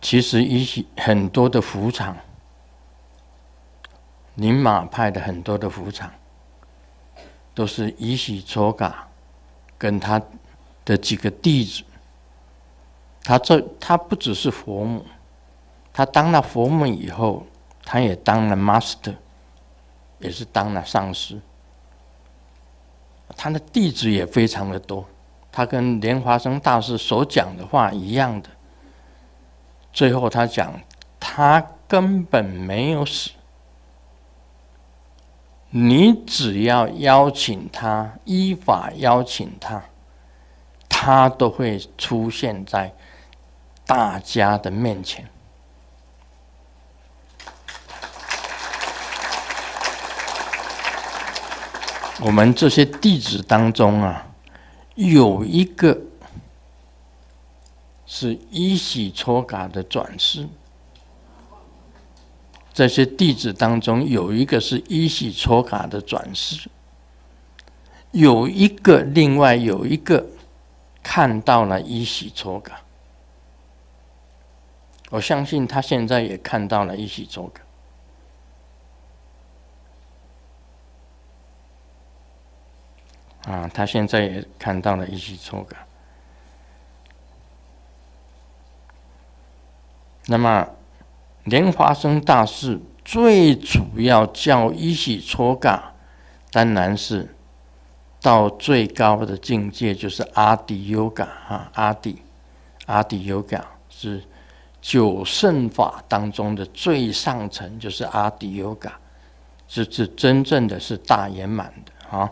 其实一些很多的佛场，宁马派的很多的佛场，都是一喜卓嘎跟他的几个弟子。他这他不只是佛母，他当了佛母以后，他也当了 master，也是当了上师。他的弟子也非常的多，他跟莲华生大师所讲的话一样的。最后他讲，他根本没有死，你只要邀请他，依法邀请他，他都会出现在大家的面前。我们这些弟子当中啊，有一个。是一喜搓嘎的转世，这些弟子当中有一个是一喜搓嘎的转世，有一个另外有一个看到了一喜搓嘎，我相信他现在也看到了一喜搓嘎，啊，他现在也看到了一喜搓嘎。那么，莲花生大师最主要教一喜搓嘎，当然是到最高的境界，就是阿底尤嘎啊，阿底阿底尤嘎是九圣法当中的最上层，就是阿底尤嘎，这是真正的是大圆满的啊。